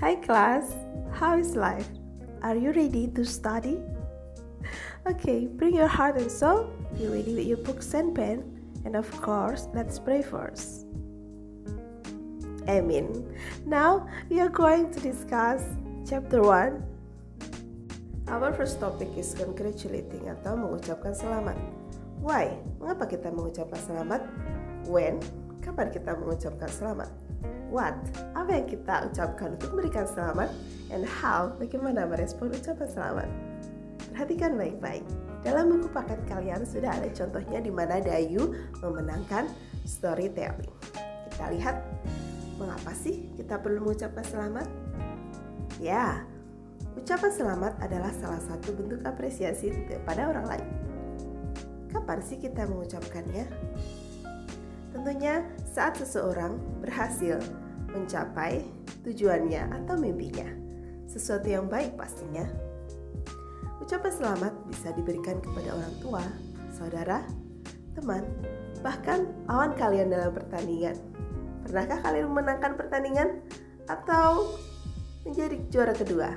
Hi class, how is life? Are you ready to study? Okay, bring your heart and soul, be ready with your books and pen, and of course, let's pray first. Amen. Now, we are going to discuss chapter 1. Our first topic is congratulating atau mengucapkan selamat. Why? Mengapa kita mengucapkan selamat? When? Kapan kita mengucapkan selamat? what, apa yang kita ucapkan untuk memberikan selamat, and how, bagaimana merespon ucapan selamat. Perhatikan baik-baik. Dalam buku paket kalian sudah ada contohnya di mana Dayu memenangkan storytelling. Kita lihat mengapa sih kita perlu mengucapkan selamat? Ya, ucapan selamat adalah salah satu bentuk apresiasi kepada orang lain. Kapan sih kita mengucapkannya? Tentunya saat seseorang berhasil mencapai tujuannya atau mimpinya. Sesuatu yang baik pastinya. Ucapan selamat bisa diberikan kepada orang tua, saudara, teman, bahkan lawan kalian dalam pertandingan. Pernahkah kalian memenangkan pertandingan atau menjadi juara kedua?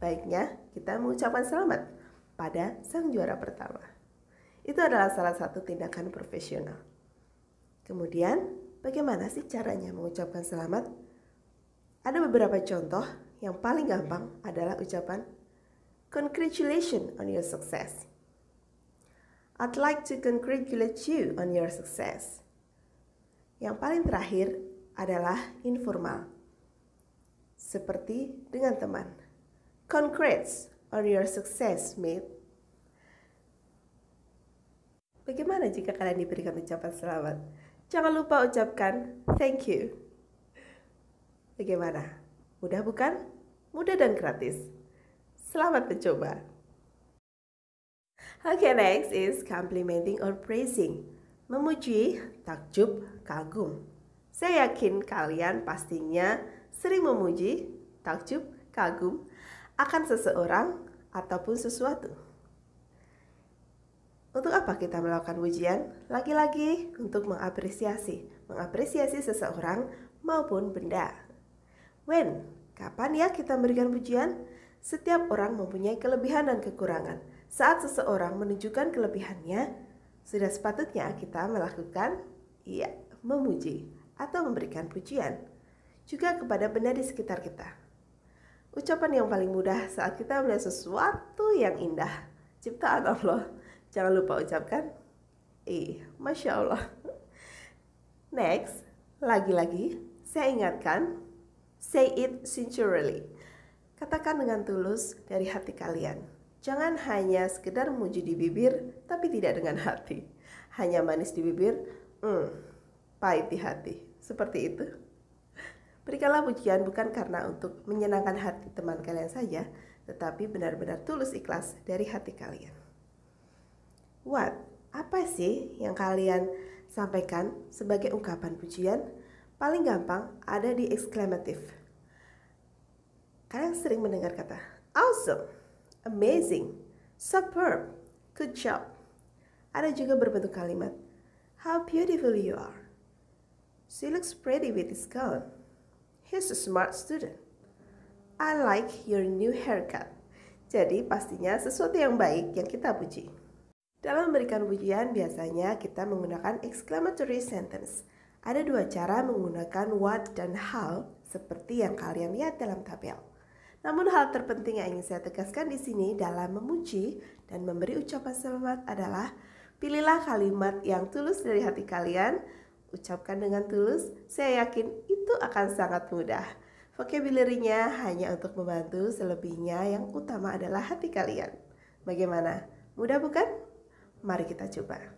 Baiknya kita mengucapkan selamat pada sang juara pertama. Itu adalah salah satu tindakan profesional. Kemudian, bagaimana sih caranya mengucapkan selamat? Ada beberapa contoh yang paling gampang adalah ucapan Congratulations on your success. I'd like to congratulate you on your success. Yang paling terakhir adalah informal. Seperti dengan teman. Congrats on your success, mate. Bagaimana jika kalian diberikan ucapan selamat? Jangan lupa ucapkan thank you. Bagaimana? Mudah bukan? Mudah dan gratis. Selamat mencoba. Okay, next is complimenting or praising. Memuji, takjub, kagum. Saya yakin kalian pastinya sering memuji, takjub, kagum akan seseorang ataupun sesuatu. Untuk apa kita melakukan ujian? Lagi-lagi untuk mengapresiasi, mengapresiasi seseorang maupun benda. When? Kapan ya kita memberikan pujian? Setiap orang mempunyai kelebihan dan kekurangan. Saat seseorang menunjukkan kelebihannya, sudah sepatutnya kita melakukan iya, memuji atau memberikan pujian juga kepada benda di sekitar kita. Ucapan yang paling mudah saat kita melihat sesuatu yang indah, ciptaan Allah Jangan lupa ucapkan eh, Masya Allah. Next, lagi-lagi saya ingatkan, say it sincerely. Katakan dengan tulus dari hati kalian. Jangan hanya sekedar memuji di bibir, tapi tidak dengan hati. Hanya manis di bibir, hmm, pahit di hati. Seperti itu. Berikanlah pujian bukan karena untuk menyenangkan hati teman kalian saja, tetapi benar-benar tulus ikhlas dari hati kalian. What? Apa sih yang kalian sampaikan sebagai ungkapan pujian? Paling gampang ada di exclamative. Kalian sering mendengar kata awesome, amazing, superb, good job. Ada juga berbentuk kalimat How beautiful you are. She looks pretty with this gown. He's a smart student. I like your new haircut. Jadi pastinya sesuatu yang baik yang kita puji. Dalam memberikan pujian, biasanya kita menggunakan exclamatory sentence. Ada dua cara menggunakan what dan how seperti yang kalian lihat dalam tabel. Namun hal terpenting yang ingin saya tegaskan di sini dalam memuji dan memberi ucapan selamat adalah pilihlah kalimat yang tulus dari hati kalian, ucapkan dengan tulus, saya yakin itu akan sangat mudah. Vocabulary-nya hanya untuk membantu, selebihnya yang utama adalah hati kalian. Bagaimana? Mudah bukan? Mari kita coba.